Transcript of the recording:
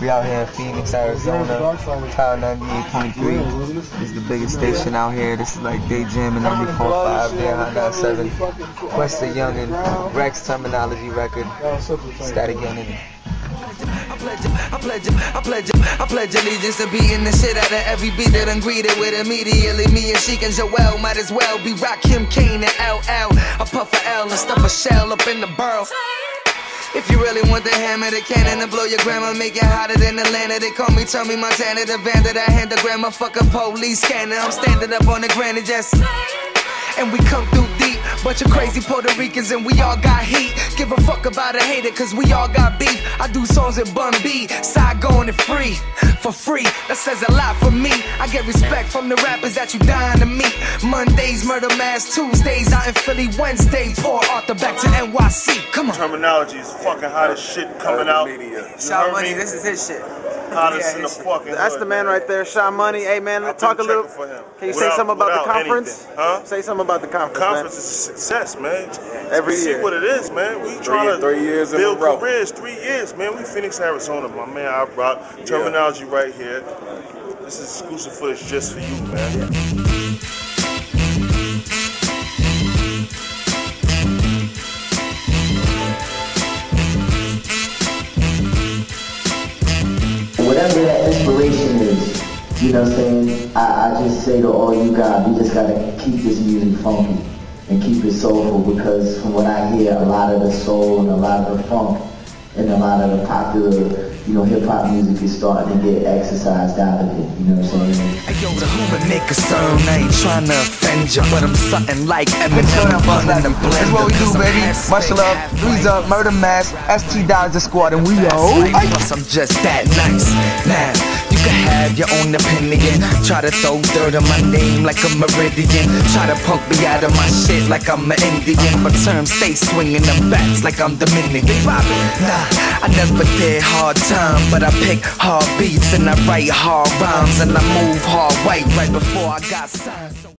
We out here in Phoenix, Arizona. Power 98.3. This is the biggest station out here. This is like Day Jam and 94.5 there, 197. Wester Young and Reks Termanology record. Static Young I pledge, I pledge, I pledge, allegiance to beating the shit out of every beat that I'm greeted with immediately. Me and Sheik and Joel might as well be Rakim Kane and LL. I puff a L and stuff a shell up in the burrow. If you really want the hammer, the cannon to blow your grandma, make it hotter than Atlanta. They call me Tommy Montana, the van that I hand the grandma, fuck a police scanner. I'm standing up on the granite just, and we come through deep. Bunch of crazy Puerto Ricans and we all got heat. Give a fuck about a hater, cause we all got beef. I do songs with Bun B, side going and free. For free, that says a lot for me. I get respect from the rappers that you dying to meet. Mondays, murder mass, Tuesdays, out in Philly, Wednesday, poor Arthur back to NYC. Come on. Termanology is fucking hot as shit coming out. You Sha Money, me? this is his shit. Hottest Yeah, in the shit. fucking That's hood, the man right there, Sha Money. Hey man, I've talk a little. for him. Can you say something about the conference? anything. Huh? Say something about the conference. Conference is a success, man. Every year. See what it is, man. We trying to three years in build a row. careers. Three years, man. We Phoenix, Arizona. My man, I brought Termanology right here. This is exclusive footage just for you, man. You know what I'm saying? I, I just say to all you guys, we just gotta keep this music funky and keep it soulful because from what I hear, a lot of the soul and a lot of the funk and a lot of the popular, you know, hip hop music is starting to get exercised out of it, you know what I'm saying? Hey, yo, the human make a sound. I ain't trying to offend you, but I'm something like Let's Eminem. go down, Running the That's blender, what we do, 'cause I'm baby. half Much Spain, love. half Three's white. up, Murder Mass, ST Dodger Squad, and we Fast yo. life, plus I'm just that nice. Now, you can have your own opinion. Try to throw dirt on my name like a meridian. Try to punk me out of my shit like I'm an Indian. But terms stay swinging them bats like I'm Dominican. Nah, I never did hard time, but I pick hard beats and I write hard rhymes and I move hard white right before I got signed.